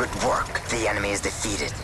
Good work. The enemy is defeated.